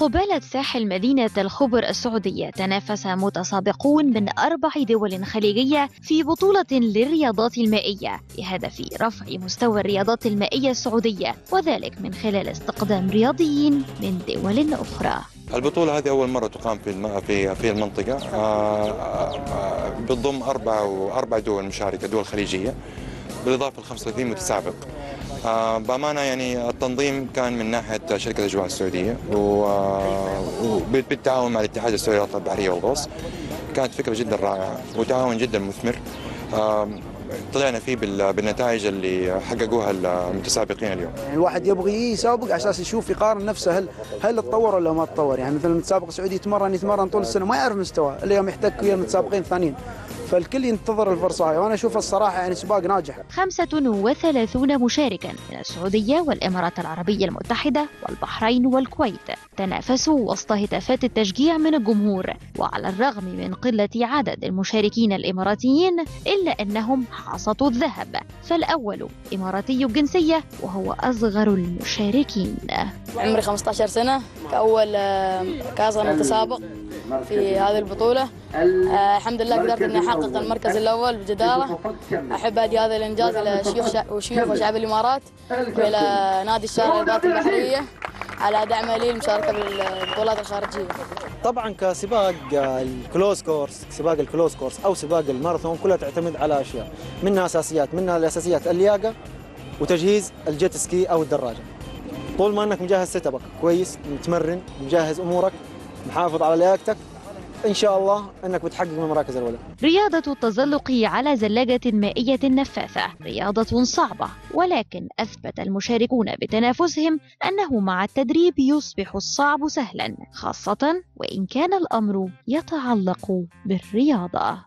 قبالة ساحل مدينة الخبر السعودية تنافس متسابقون من أربع دول خليجية في بطولة للرياضات المائية بهدف رفع مستوى الرياضات المائية السعودية وذلك من خلال استقدام رياضيين من دول أخرى البطولة هذه أول مرة تقام في. في في المنطقة آه، آه، بتضم أربع وأربع دول مشاركة دول خليجية بالإضافة ل 35 متسابق. آه، بأمانة يعني التنظيم كان من ناحية شركة الأجواء السعودية وبالتعاون مع الاتحاد السعودي للرياضة البحرية والغوص. كانت فكرة جدا رائعة وتعاون جدا مثمر. طلعنا فيه بالنتائج اللي حققوها المتسابقين اليوم. يعني الواحد يبغى يسابق على أساس يشوف يقارن نفسه هل هل تطور ولا ما تطور. يعني مثلا المتسابق السعودي يتمرن يتمرن طول السنة ما يعرف مستواه إلا يوم يحتك ويا المتسابقين الثانيين. فالكل ينتظر الفرصة هاي وأنا أشوف الصراحة يعني سباق ناجح. 35 مشاركا من السعودية والإمارات العربية المتحدة والبحرين والكويت. تنافسوا وسط هتافات التشجيع من الجمهور وعلى الرغم من قلة عدد المشاركين الإماراتيين إلا أنهم حصدوا الذهب. فالأول إماراتي الجنسية وهو أصغر المشاركين. عمري 15 سنة كأول كأصغر متسابق في هذه البطولة. آه الحمد لله قدرت اني احقق المركز الأول بجدارة أحب أهدي هذا الإنجاز إلى شيوخ وشيوخ وشعب الإمارات وإلى نادي الشارقة للرياضات البحرية على دعمه لي المشاركه بالبطولات الخارجيه. طبعا كسباق ال closed course سباق ال closed course أو سباق الماراثون كلها تعتمد على أشياء منها أساسيات منها الأساسيات اللياقه وتجهيز ال jet ski أو الدراجة. طول ما أنك مجهز setup ك كويس متمرن مجهز أمورك محافظ على لياقتك إن شاء الله إنك بتحقق من المراكز الأولى. رياضة التزلق على زلاجة مائية نفاثة رياضة صعبة ولكن أثبت المشاركون بتنافسهم أنه مع التدريب يصبح الصعب سهلا خاصة وإن كان الأمر يتعلق بالرياضة.